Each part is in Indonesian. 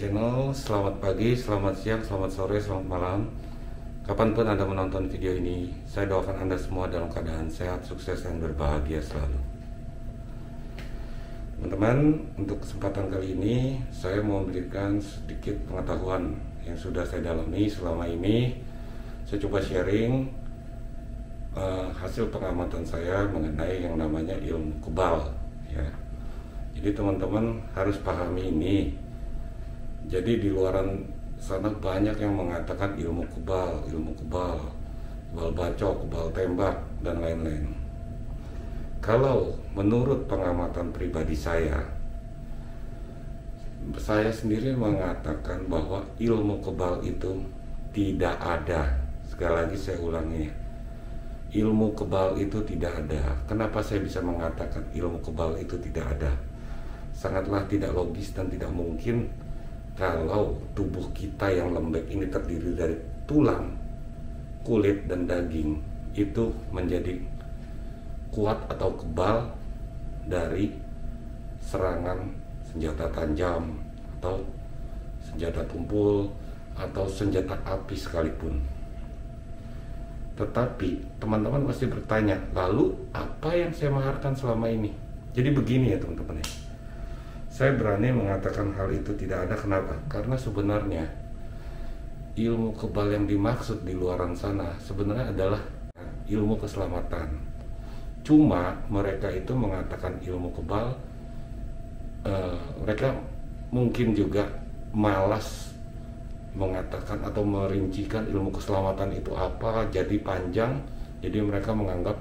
channel. Selamat pagi, selamat siang, selamat sore, selamat malam. Kapan pun Anda menonton video ini, saya doakan Anda semua dalam keadaan sehat, sukses, dan berbahagia selalu. Teman-teman, untuk kesempatan kali ini, saya mau memberikan sedikit pengetahuan yang sudah saya dalami selama ini. Saya coba sharing uh, hasil pengamatan saya mengenai yang namanya ilmu kebal. Ya. Jadi teman-teman harus pahami ini jadi di luaran sana banyak yang mengatakan ilmu kebal, ilmu kebal, kebal bacok, kebal tembak, dan lain-lain. Kalau menurut pengamatan pribadi saya, saya sendiri mengatakan bahwa ilmu kebal itu tidak ada. Sekali lagi saya ulangi, ilmu kebal itu tidak ada. Kenapa saya bisa mengatakan ilmu kebal itu tidak ada? Sangatlah tidak logis dan tidak mungkin kalau tubuh kita yang lembek ini terdiri dari tulang, kulit, dan daging itu menjadi kuat atau kebal dari serangan senjata tajam atau senjata tumpul atau senjata api sekalipun. Tetapi teman-teman pasti bertanya, lalu apa yang saya maharkan selama ini? Jadi begini ya teman-teman ya saya berani mengatakan hal itu tidak ada kenapa? Karena sebenarnya ilmu kebal yang dimaksud di luaran sana sebenarnya adalah ilmu keselamatan. Cuma mereka itu mengatakan ilmu kebal, uh, mereka mungkin juga malas mengatakan atau merincikan ilmu keselamatan itu apa, jadi panjang, jadi mereka menganggap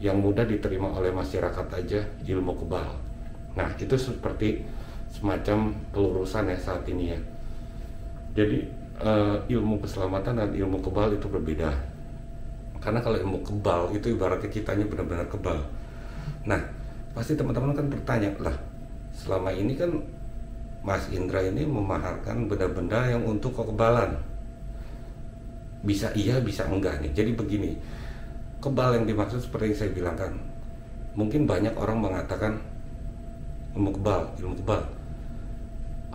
yang mudah diterima oleh masyarakat aja ilmu kebal. Nah, itu seperti semacam pelurusan ya saat ini ya. Jadi uh, ilmu keselamatan dan ilmu kebal itu berbeda. Karena kalau ilmu kebal itu ibaratnya kitanya benar-benar kebal. Nah, pasti teman-teman kan bertanya lah, selama ini kan Mas Indra ini memaharkan benda-benda yang untuk kekebalan. Bisa iya, bisa enggak nih. Jadi begini, kebal yang dimaksud seperti yang saya bilang kan, mungkin banyak orang mengatakan ilmu kebal, ilmu kebal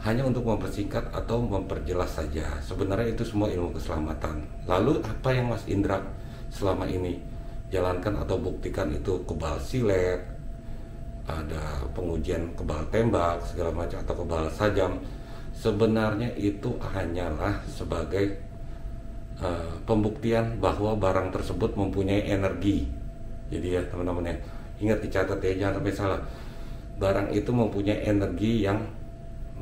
hanya untuk mempersingkat atau memperjelas saja. Sebenarnya itu semua ilmu keselamatan. Lalu apa yang Mas Indra selama ini jalankan atau buktikan itu kebal silet, ada pengujian kebal tembak segala macam atau kebal sajam. Sebenarnya itu hanyalah sebagai uh, pembuktian bahwa barang tersebut mempunyai energi. Jadi ya teman-teman ya, ingat dicatat ya jangan sampai salah. Barang itu mempunyai energi yang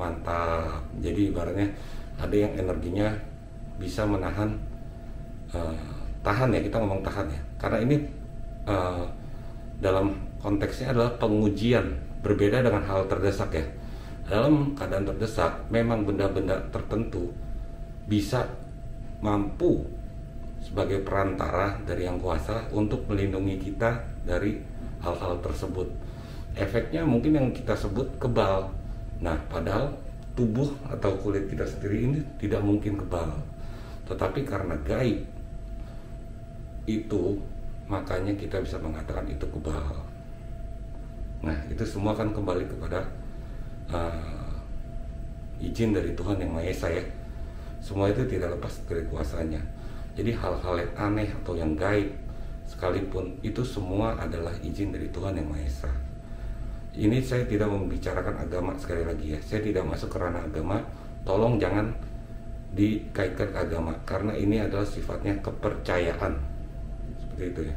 mantap. Jadi ibaratnya ada yang energinya bisa menahan uh, tahan ya kita ngomong tahan ya. Karena ini uh, dalam konteksnya adalah pengujian berbeda dengan hal terdesak ya. Dalam keadaan terdesak memang benda-benda tertentu bisa mampu sebagai perantara dari yang kuasa untuk melindungi kita dari hal-hal tersebut. Efeknya mungkin yang kita sebut kebal Nah, padahal tubuh atau kulit kita sendiri ini tidak mungkin kebal. Tetapi karena gaib itu makanya kita bisa mengatakan itu kebal. Nah, itu semua kan kembali kepada uh, izin dari Tuhan yang Maha Esa ya. Semua itu tidak lepas dari kuasanya. Jadi hal-hal yang aneh atau yang gaib sekalipun itu semua adalah izin dari Tuhan yang Maha Esa ini saya tidak membicarakan agama sekali lagi ya. Saya tidak masuk ke ranah agama. Tolong jangan dikaitkan agama karena ini adalah sifatnya kepercayaan. Seperti itu ya.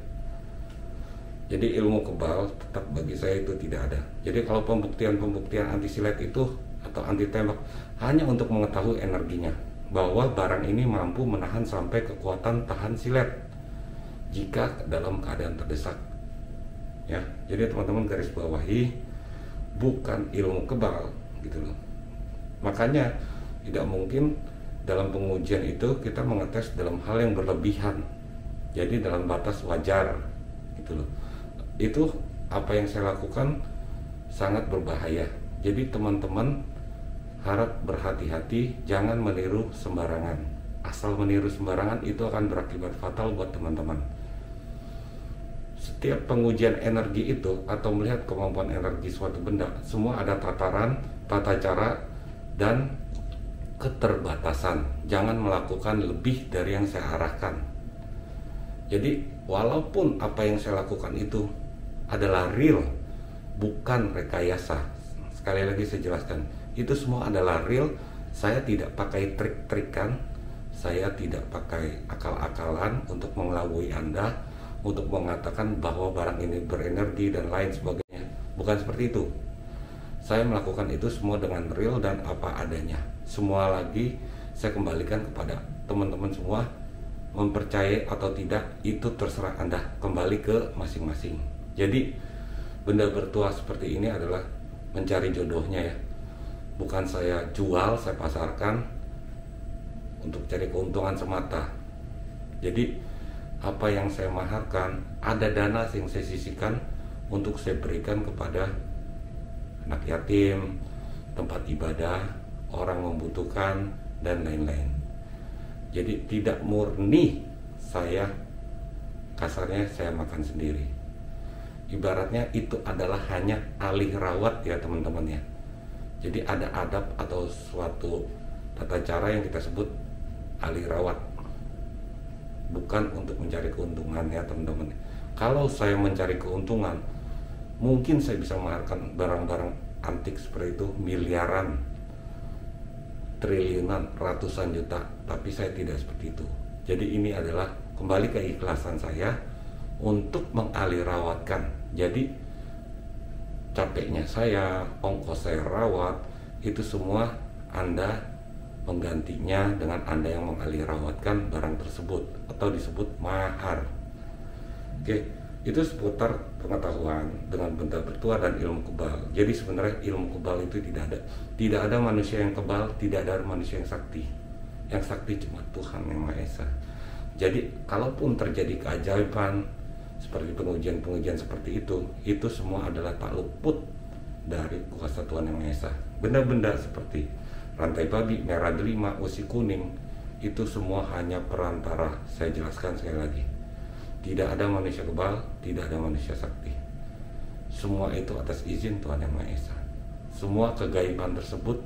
Jadi ilmu kebal tetap bagi saya itu tidak ada. Jadi kalau pembuktian-pembuktian anti silet itu atau anti tembak hanya untuk mengetahui energinya. Bahwa barang ini mampu menahan sampai kekuatan tahan silet. Jika dalam keadaan terdesak ya jadi teman-teman garis bawahi bukan ilmu kebal gitu loh. Makanya tidak mungkin dalam pengujian itu kita mengetes dalam hal yang berlebihan. Jadi dalam batas wajar gitu loh. Itu apa yang saya lakukan sangat berbahaya. Jadi teman-teman harap berhati-hati jangan meniru sembarangan. Asal meniru sembarangan itu akan berakibat fatal buat teman-teman setiap pengujian energi itu atau melihat kemampuan energi suatu benda semua ada tataran, tata cara dan keterbatasan. Jangan melakukan lebih dari yang saya arahkan. Jadi, walaupun apa yang saya lakukan itu adalah real, bukan rekayasa. Sekali lagi saya jelaskan, itu semua adalah real. Saya tidak pakai trik-trikan, saya tidak pakai akal-akalan untuk mengelabui Anda, untuk mengatakan bahwa barang ini berenergi dan lain sebagainya. Bukan seperti itu. Saya melakukan itu semua dengan real dan apa adanya. Semua lagi saya kembalikan kepada teman-teman semua mempercayai atau tidak itu terserah Anda kembali ke masing-masing. Jadi benda bertuah seperti ini adalah mencari jodohnya ya. Bukan saya jual, saya pasarkan untuk cari keuntungan semata. Jadi apa yang saya maharkan, ada dana yang saya sisihkan untuk saya berikan kepada anak yatim, tempat ibadah, orang membutuhkan, dan lain-lain. Jadi tidak murni saya kasarnya saya makan sendiri. Ibaratnya itu adalah hanya alih rawat ya teman-teman ya. Jadi ada adab atau suatu tata cara yang kita sebut alih rawat. Bukan untuk mencari keuntungan ya teman-teman. Kalau saya mencari keuntungan, mungkin saya bisa mengeluarkan barang-barang antik seperti itu miliaran triliunan ratusan juta tapi saya tidak seperti itu jadi ini adalah kembali ke ikhlasan saya untuk mengalihrawatkan jadi capeknya saya ongkos saya rawat itu semua anda menggantinya dengan anda yang mengalihrawatkan barang tersebut atau disebut mahar oke itu seputar pengetahuan dengan benda bertuah dan ilmu kebal. Jadi sebenarnya ilmu kebal itu tidak ada. Tidak ada manusia yang kebal, tidak ada manusia yang sakti. Yang sakti cuma Tuhan yang Maha Esa. Jadi kalaupun terjadi keajaiban seperti pengujian-pengujian seperti itu, itu semua adalah tak luput dari kuasa Tuhan yang Maha Esa. Benda-benda seperti rantai babi, merah delima, usi kuning, itu semua hanya perantara. Saya jelaskan sekali lagi tidak ada manusia kebal, tidak ada manusia sakti. Semua itu atas izin Tuhan Yang Maha Esa. Semua kegaiban tersebut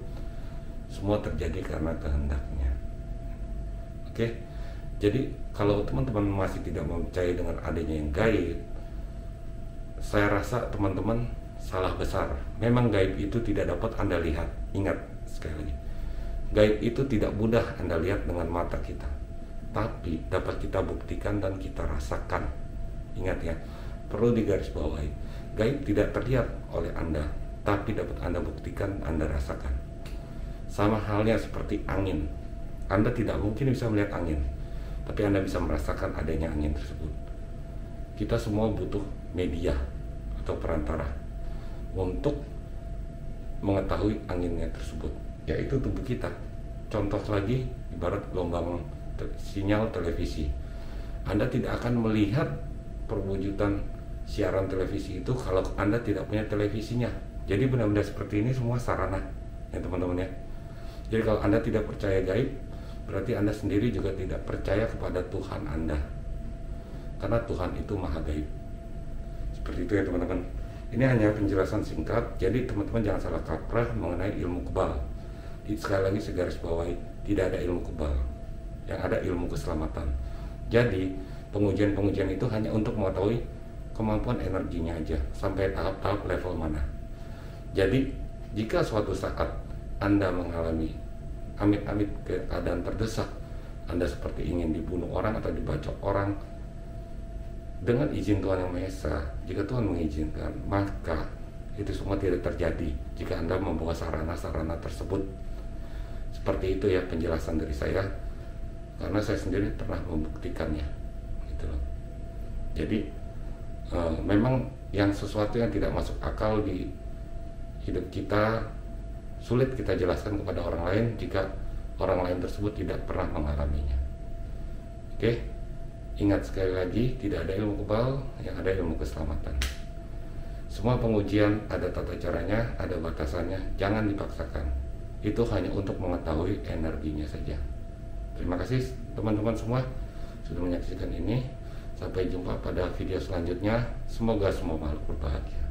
semua terjadi karena kehendaknya. Oke. Jadi kalau teman-teman masih tidak percaya dengan adanya yang gaib, saya rasa teman-teman salah besar. Memang gaib itu tidak dapat Anda lihat. Ingat sekali lagi. Gaib itu tidak mudah Anda lihat dengan mata kita tapi dapat kita buktikan dan kita rasakan. Ingat ya, perlu digarisbawahi. Gaib tidak terlihat oleh Anda, tapi dapat Anda buktikan, Anda rasakan. Sama halnya seperti angin. Anda tidak mungkin bisa melihat angin, tapi Anda bisa merasakan adanya angin tersebut. Kita semua butuh media atau perantara untuk mengetahui anginnya tersebut, yaitu tubuh kita. Contoh lagi, ibarat gelombang sinyal televisi. Anda tidak akan melihat perwujudan siaran televisi itu kalau Anda tidak punya televisinya. Jadi benda-benda seperti ini semua sarana ya teman-teman ya. Jadi kalau Anda tidak percaya gaib, berarti Anda sendiri juga tidak percaya kepada Tuhan Anda. Karena Tuhan itu maha gaib. Seperti itu ya teman-teman. Ini hanya penjelasan singkat, jadi teman-teman jangan salah kaprah mengenai ilmu kebal. Sekali lagi segaris bawahi, tidak ada ilmu kebal yang ada ilmu keselamatan. Jadi pengujian-pengujian itu hanya untuk mengetahui kemampuan energinya aja sampai tahap-tahap level mana. Jadi jika suatu saat Anda mengalami amit-amit keadaan terdesak, Anda seperti ingin dibunuh orang atau dibacok orang, dengan izin Tuhan Yang Maha Esa, jika Tuhan mengizinkan, maka itu semua tidak terjadi jika Anda membawa sarana-sarana tersebut. Seperti itu ya penjelasan dari saya karena saya sendiri pernah membuktikannya gitu jadi e, memang yang sesuatu yang tidak masuk akal di hidup kita sulit kita jelaskan kepada orang lain jika orang lain tersebut tidak pernah mengalaminya. Oke ingat sekali lagi tidak ada ilmu kebal yang ada ilmu keselamatan semua pengujian ada tata caranya ada batasannya jangan dipaksakan itu hanya untuk mengetahui energinya saja Terima kasih teman-teman semua sudah menyaksikan ini. Sampai jumpa pada video selanjutnya. Semoga semua makhluk berbahagia.